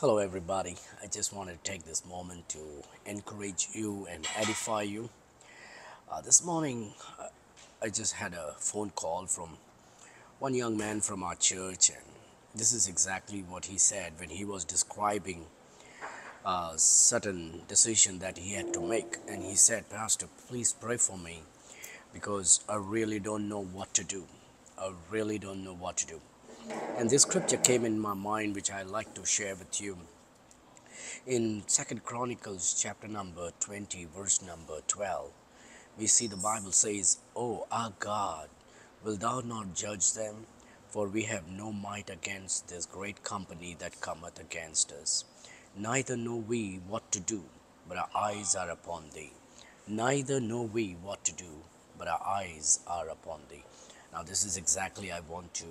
Hello, everybody. I just wanted to take this moment to encourage you and edify you. Uh, this morning, uh, I just had a phone call from one young man from our church, and this is exactly what he said when he was describing a certain decision that he had to make. And he said, Pastor, please pray for me because I really don't know what to do. I really don't know what to do. And this scripture came in my mind, which I like to share with you. In Second Chronicles chapter number 20, verse number 12, we see the Bible says, O our God, will thou not judge them? For we have no might against this great company that cometh against us. Neither know we what to do, but our eyes are upon thee. Neither know we what to do, but our eyes are upon thee. Now, this is exactly I want to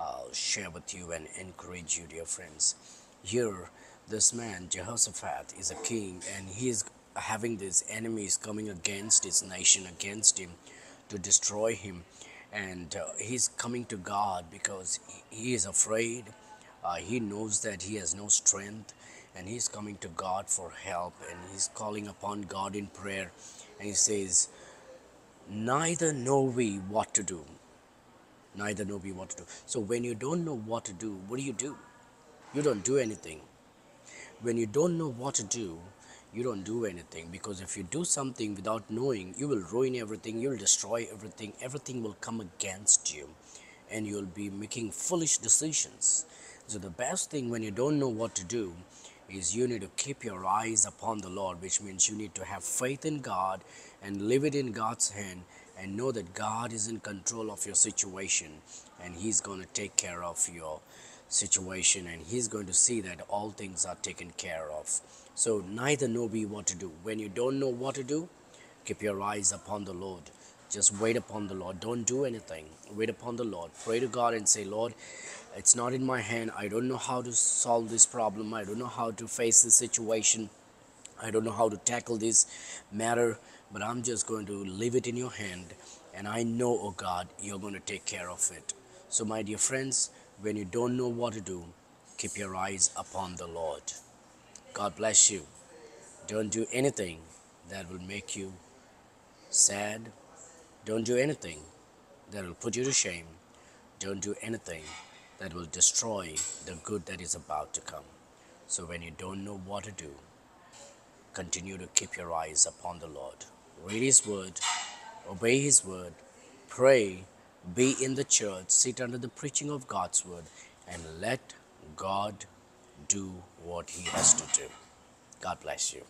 uh, share with you and encourage you, dear friends. Here, this man, Jehoshaphat, is a king and he is having these enemies coming against his nation, against him to destroy him. And uh, he's coming to God because he is afraid. Uh, he knows that he has no strength and he's coming to God for help and he's calling upon God in prayer. And he says, Neither know we what to do neither know we what to do. So when you don't know what to do, what do you do? You don't do anything. When you don't know what to do, you don't do anything because if you do something without knowing, you will ruin everything, you'll destroy everything, everything will come against you, and you'll be making foolish decisions. So, the best thing when you don't know what to do is you need to keep your eyes upon the Lord, which means you need to have faith in God and leave it in God's hand and know that God is in control of your situation and He's going to take care of your situation and He's going to see that all things are taken care of. So, neither know we what to do. When you don't know what to do, keep your eyes upon the Lord. Just wait upon the Lord. Don't do anything. Wait upon the Lord. Pray to God and say, Lord, it's not in my hand. I don't know how to solve this problem. I don't know how to face this situation. I don't know how to tackle this matter but I'm just going to leave it in your hand. And I know, oh God, you're going to take care of it. So, my dear friends, when you don't know what to do, keep your eyes upon the Lord. God bless you. Don't do anything that will make you sad. Don't do anything that will put you to shame. Don't do anything that will destroy the good that is about to come. So, when you don't know what to do, continue to keep your eyes upon the Lord read His Word, obey His Word, pray, be in the church, sit under the preaching of God's Word, and let God do what He has to do. God bless you.